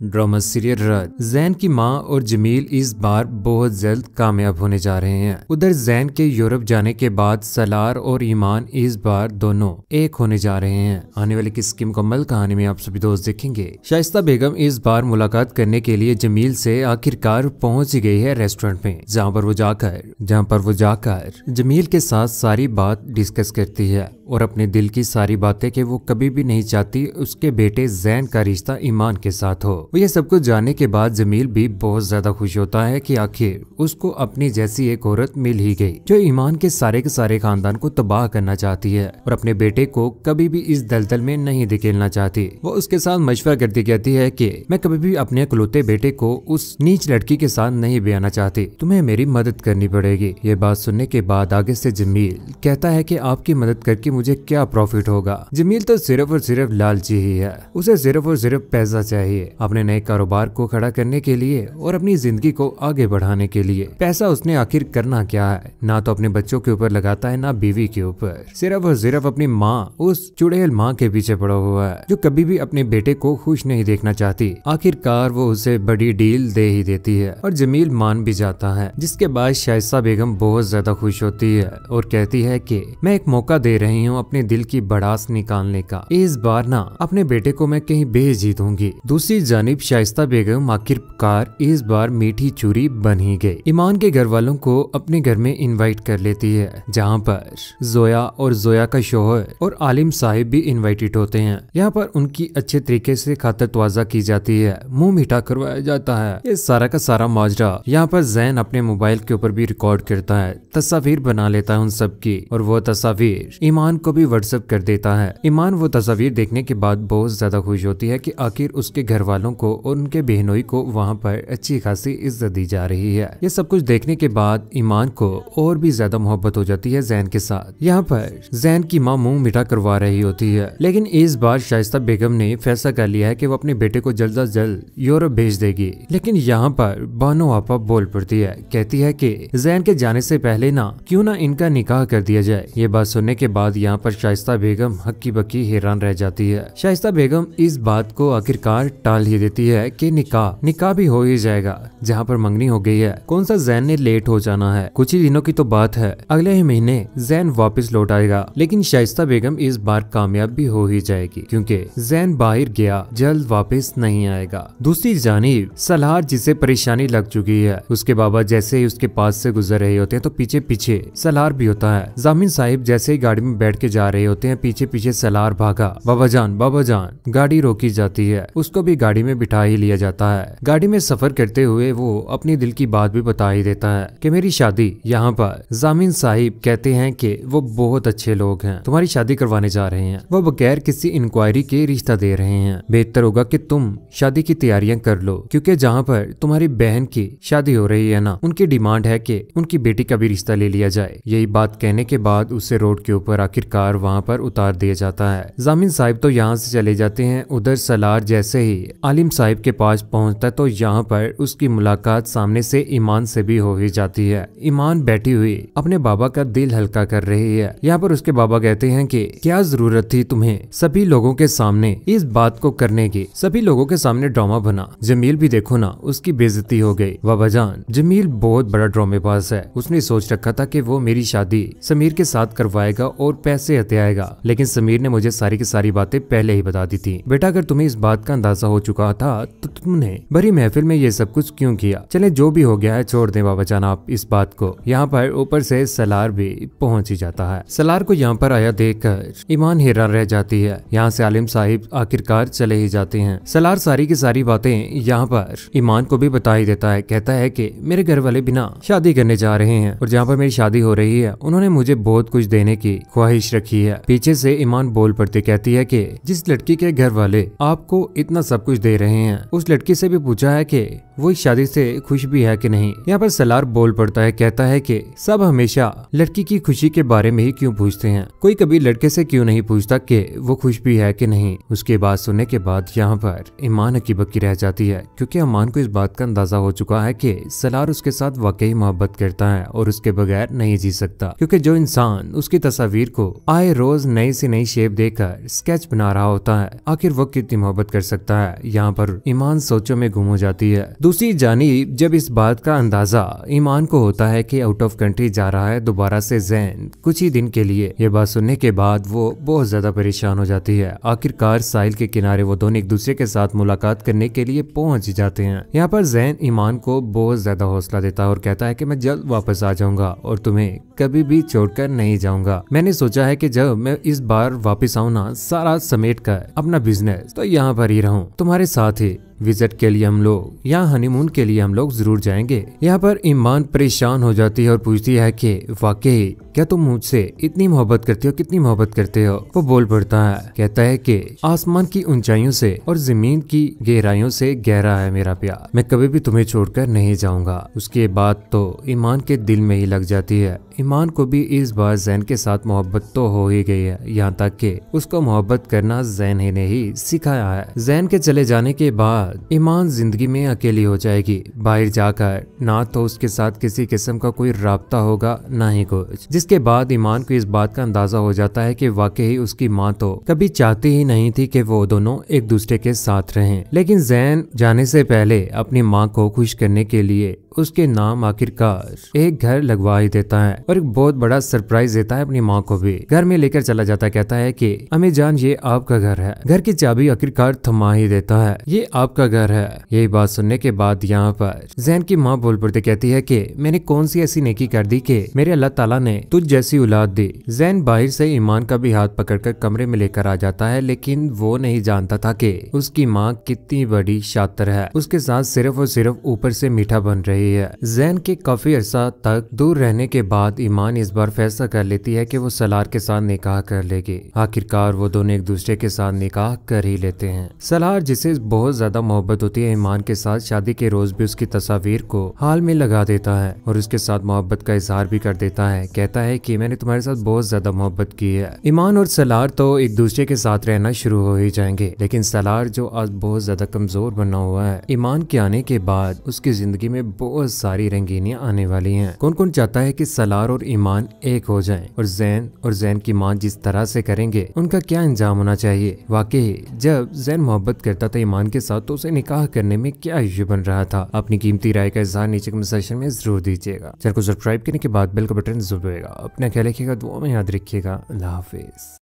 Drama serial रद जैन की माँ और जमील इस बार बहुत जल्द कामयाब होने जा रहे हैं। उधर जैन के यूरोप जाने के बाद सलार और ईमान इस बार दोनों एक होने जा रहे हैं। आने वाली किस की मुकम्मल कहानी में आप सभी दोस्त देखेंगे। शाइस्ता बेगम इस बार मुलाकात करने के लिए जमील से आखिरकार पहुँच गई है रेस्टोरेंट में, जहाँ पर वो जाकर, जहाँ पर वो जाकर जमील के साथ सारी बात डिस्कस करती है और अपने दिल की सारी बातें कि वो कभी भी नहीं चाहती उसके बेटे जैन का रिश्ता ईमान के साथ हो। वो ये सब कुछ जानने के बाद जमील भी बहुत ज़्यादा खुश होता है कि आखिर उसको अपनी जैसी एक औरत मिल ही गई, जो ईमान के सारे के सारे खानदान को तबाह करना चाहती है और अपने बेटे को कभी भी इस दलदल में नहीं धकेलना चाहती। वो उसके साथ मशवरा करती कहती है कि, मैं कभी भी अपने अकलौते बेटे को उस नीच लड़की के साथ नहीं बयाना चाहती। तुम्हें मेरी मदद करनी पड़ेगी। ये बात सुनने के बाद आगे से जमील कहता है कि, आपकी मदद करके मुझे क्या प्रॉफिट होगा? जमील तो सिर्फ़ और सिर्फ़ लालची ही है। उसे सिर्फ़ और सिर्फ़ पैसा चाहिए। अपने नए कारोबार को खड़ा करने के लिए और अपनी ज़िंदगी को आगे बढ़ाने के लिए। पैसा उसने आखिर करना क्या है? ना तो अपने बच्चों के ऊपर लगाता है, ना बीवी के ऊपर। सिर्फ़ और सिर्फ़ अपनी माँ, उस चुड़ैल माँ के पीछे पड़ा हुआ है, जो कभी भी अपने बेटे को खुश नहीं देखना चाहती। आखिरकार वो उसे बड़ी डील दे ही देती है और जमील मान भी जाता है, जिसके बाद शाइस्ता बेगम बहुत ज़्यादा खुश होती है और कहती है कि, मैं एक मौका दे रही हूँ अपने दिल की बड़ास निकालने का। इस बार ना, अपने बेटे को मैं कहीं भेज ही दूँगी। दूसरी जानिब शाइस्ता बेगम आखिरकार इस बार मीठी चूरी बन ही गई। ईमान के घर वालों को अपने घर में इनवाइट कर लेती है, जहाँ पर जोया और जोया का शोहर और आलिम साहिब भी इनवाइटेड होते हैं। यहाँ पर उनकी अच्छे तरीके से खातर तवाजा की जाती है, मुँह मीठा करवाया जाता है। ये सारा का सारा माजरा यहाँ पर जैन अपने मोबाइल के ऊपर भी रिकॉर्ड करता है, तस्वीर बना लेता है उन सब की और वो तस्वीर ईमान को भी व्हाट्सअप कर देता है। ईमान वो तस्वीर देखने के बाद बहुत ज़्यादा खुश होती है की आखिर उसके घर वालों को और उनके बहनोई को वहाँ पर अच्छी खासी इज़्ज़त दी जा रही है। ये सब कुछ देखने के बाद ईमान को और भी ज़्यादा मोहब्बत हो जाती है जैन के साथ। यहाँ पर जैन की माँ मुँह मीठा करवा रही होती है, लेकिन इस बार शाइस्ता बेगम ने फैसला कर लिया है कि वो अपने बेटे को जल्द अज जल्द यूरोप भेज देगी। लेकिन यहाँ पर बानो आपा बोल पड़ती है, कहती है कि जैन के जाने से पहले ना क्यों ना इनका निकाह कर दिया जाए। ये बात सुनने के बाद यहाँ पर शाइस्ता बेगम हक्की बक्की हैरान रह जाती है। शाइस्ता बेगम इस बात को आखिरकार टाल ही देती है कि निकाह निकाह भी हो ही जाएगा, जहाँ पर मंगनी हो गई है। कौन सा जैन ने लेट हो जाना है? कुछ ही दिनों की तो बात है। अगले ही महीने जैन वापस लौट आएगा, लेकिन शाइस्ता बेगम इस बार कामयाब भी हो ही जाएगी, क्योंकि जैन बाहर गया, जल्द वापस नहीं आएगा। दूसरी जानिब सलार जिसे परेशानी लग चुकी है, उसके बाबा जैसे ही उसके पास से गुजर रहे होते हैं तो पीछे पीछे सलार भी होता है। जामिन साहिब जैसे ही गाड़ी में बैठ के जा रहे होते हैं पीछे पीछे सलार भागा, बाबा जान बाबा जान, गाड़ी रोकी जाती है। उसको भी गाड़ी में बिठा ही लिया जाता है। गाड़ी में सफ़र करते हुए वो अपनी दिल की बात भी बता ही देता है कि मेरी शादी यहाँ पर जामिन साहिब कहते हैं कि वो बहुत अच्छे लोग हैं। तुम्हारी शादी करवाने जा रहे हैं। वो बगैर किसी इंक्वायरी के रिश्ता दे रहे हैं। बेहतर होगा कि तुम शादी की तैयारियाँ कर लो, क्योंकि जहाँ पर तुम्हारी बहन की शादी हो रही है ना, उनकी डिमांड है कि उनकी बेटी का भी रिश्ता ले लिया जाए। यही बात कहने के बाद उसे रोड के ऊपर आखिरकार वहाँ पर उतार दिया जाता है। जामिन साहिब तो यहाँ से चले जाते हैं, उधर सलार जैसे ही आलिम साहिब के पास पहुँचता तो यहाँ पर उसकी मुलाकात सामने से ईमान से भी हो ही जाती है। ईमान बैठी हुई अपने बाबा का दिल हल्का कर रही है। यहाँ पर उसके बाबा कहते हैं कि, क्या ज़रूरत थी तुम्हें? सभी लोगों के सामने इस बात को करने की। सभी लोगों के सामने ड्रामा बना। जमील भी देखो ना, उसकी बेजती हो गई। बाबा जान, जमील बहुत बड़ा ड्रामेबाज है। उसने सोच रखा था की वो मेरी शादी समीर के साथ करवाएगा और पैसे हत्याएगा लेकिन समीर ने मुझे सारी की सारी बातें पहले ही बता दी थी। बेटा, अगर तुम्हें इस बात का अंदाज़ा हो चुका था तो तुमने। बड़ी महफिल में ये सब कुछ क्यों किया? चले, जो भी हो गया है, छोड़ दे बाबा जान, आप इस बात को। यहाँ पर ऊपर से सलार भी पहुँच ही जाता है। सलार को यहाँ पर आया देख कर ईमान हैरान रह जाती है। यहाँ से आलिम साहिब आखिरकार चले ही जाते हैं। सलार सारी की सारी बातें यहाँ पर ईमान को भी बता ही देता है। कहता है की, मेरे घर वाले बिना शादी करने जा रहे हैं और जहाँ पर मेरी शादी हो रही है, उन्होंने मुझे बहुत कुछ देने की ख्वाहिश रखी है। पीछे से ईमान बोल पड़ते कहती है कि, जिस लड़की के घर वाले आपको इतना सब कुछ दे रहे हैं। उस लड़की से भी पूछा है कि वो इस शादी से खुश भी है कि नहीं? यहाँ पर सलार बोल पड़ता है, कहता है कि, सब हमेशा लड़की की खुशी के बारे में ही क्यों पूछते हैं? कोई कभी लड़के से क्यों नहीं पूछता कि वो खुश भी है कि नहीं? उसके बाद सुनने के बाद यहाँ पर ईमान हकी बक्की रह जाती है, क्योंकि अमान को इस बात का अंदाज़ा हो चुका है कि सलार उसके साथ वाकई मोहब्बत करता है और उसके बगैर नहीं जी सकता, क्योंकि जो इंसान उसकी तस्वीर को आए रोज नई से नई शेप देकर स्केच बना रहा होता है, आखिर वो कितनी मोहब्बत कर सकता है? यहाँ पर ईमान सोचों में गुम हो जाती है। दूसरी जानी, जब इस बात का अंदाज़ा ईमान को होता है कि आउट ऑफ़ कंट्री जा रहा है, दोबारा से जैन कुछ ही दिन के लिए, ये बात सुनने के बाद वो बहुत ज़्यादा परेशान हो जाती है। आखिरकार साहिल के किनारे वो दोनों एक दूसरे के साथ मुलाकात करने के लिए पहुँच जाते हैं। यहाँ पर जैन ईमान को बहुत ज़्यादा हौसला देता है और कहता है कि मैं जल्द वापस आ जाऊँगा और तुम्हें कभी भी छोड़कर नहीं जाऊँगा। मैंने सोचा है कि जब मैं इस बार वापस आऊँ ना, सारा समेट कर अपना बिज़नेस तो यहाँ पर ही रहूँ। तुम्हारे साथ ही विज़िट के लिए हम लोग यहाँ हनीमून के लिए हम लोग ज़रूर जाएँगे। यहाँ पर ईमान परेशान हो जाती है और पूछती है कि वाकई क्या तुम मुझसे इतनी मोहब्बत करते हो? कितनी मोहब्बत करते हो? वो बोल पड़ता है, कहता है कि, आसमान की ऊंचाइयों से और ज़मीन की गहराइयों से गहरा है मेरा प्यार। मैं कभी भी तुम्हें छोड़कर नहीं जाऊँगा। उसके बाद तो ईमान के दिल में ही लग जाती है। ईमान को भी इस बार जैन के साथ मोहब्बत तो हो ही गई है। यहाँ तक कि उसको मोहब्बत करना जैन ही ने ही सिखाया है। जैन के चले जाने के बाद ईमान ज़िंदगी में अकेली हो जाएगी। बाहर जाकर ना तो उसके साथ किसी किस्म का कोई रबता होगा, ना ही कुछ। जिसके बाद ईमान को इस बात का अंदाज़ा हो जाता है कि वाकई उसकी माँ तो कभी चाहती ही नहीं थी कि वो दोनों एक दूसरे के साथ रहें। लेकिन जैन जाने से पहले अपनी माँ को खुश करने के लिए उसके नाम आखिरकार एक घर लगवा ही देता है और एक बहुत बड़ा सरप्राइज़ देता है अपनी माँ को भी। घर में लेकर चला जाता कहता है कि अमी जान, ये आपका घर है। घर की चाबी आखिरकार थमा ही देता है। ये आपका घर है। यही बात सुनने के बाद यहाँ पर जैन की माँ बोल पड़ते, कहती है की, मैंने कौन सी ऐसी नेकी कर दी की मेरे अल्लाह ताला ने तुझ जैसी औलाद दी? जैन बाहर से ईमान का भी हाथ पकड़कर कमरे में लेकर आ जाता है, लेकिन वो नहीं जानता था कि उसकी माँ कितनी बड़ी शातर है। उसके साथ सिर्फ़ और सिर्फ़ ऊपर से मीठा बन रही रही है। जैन के काफ़ी अरसा तक दूर रहने के बाद ईमान इस बार फैसला कर लेती है कि वो सलार के साथ निकाह कर लेगी। आखिरकार वो दोनों एक दूसरे के साथ निकाह कर ही लेते हैं। सलार, जिसे बहुत ज़्यादा मोहब्बत होती है, ईमान के साथ शादी के रोज भी उसकी तस्वीर को हाल में लगा देता है और उसके साथ मोहब्बत का इजहार भी कर देता है। कहता है की मैंने तुम्हारे साथ बहुत ज़्यादा मोहब्बत की है। ईमान और सलार तो एक दूसरे के साथ रहना शुरू हो ही जाएँगे, लेकिन सलार जो आज बहुत ज़्यादा कमज़ोर बना हुआ है, ईमान के आने के बाद उसकी ज़िंदगी में बहुत बहुत सारी रंगीनियाँ आने वाली हैं। कौन कौन चाहता है कि सलार और ईमान एक हो जाएँ और जैन और जैन की माँ जिस तरह से करेंगे, उनका क्या इंजाम होना चाहिए? वाकई, जब जैन मोहब्बत करता था ईमान के साथ तो उसे निकाह करने में क्या इश्यू बन रहा था? अपनी कीमती राय का इजहार नीचे कमेंट सेक्शन में ज़रूर दीजिएगा। चैनल को सब्सक्राइब करने के बाद बेल का बटन ज़रूर अपना ख्याल रखिएगा, दुआ में याद रखिएगा। अल्लाह हाफिज।